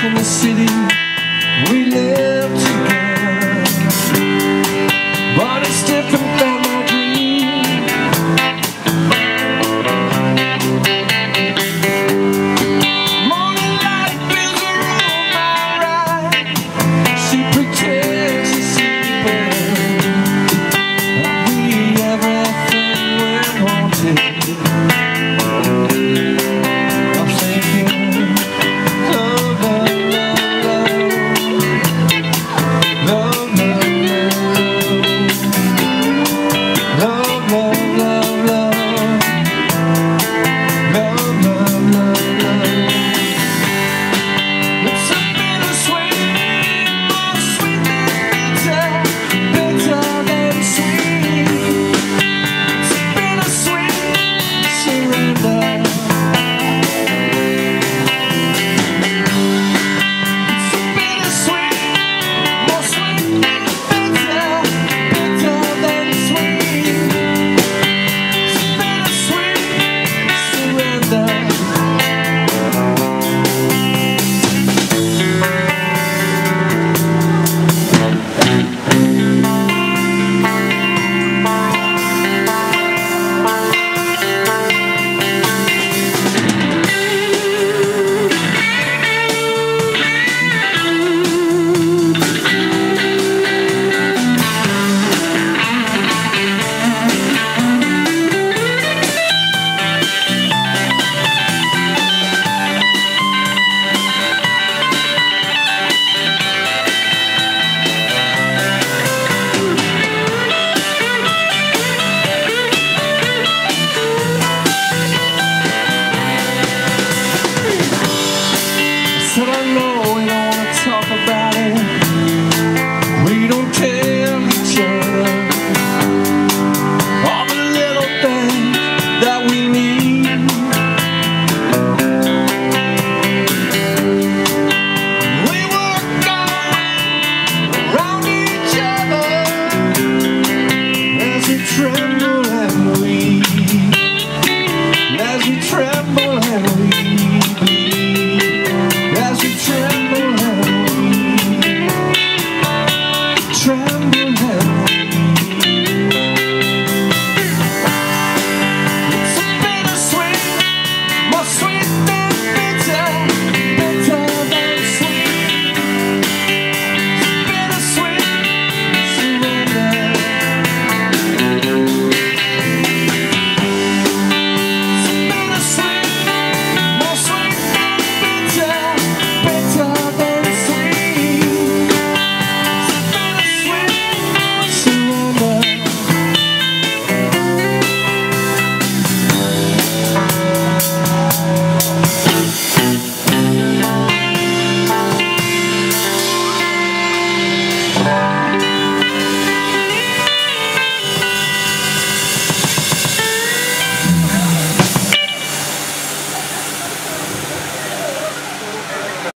from the city.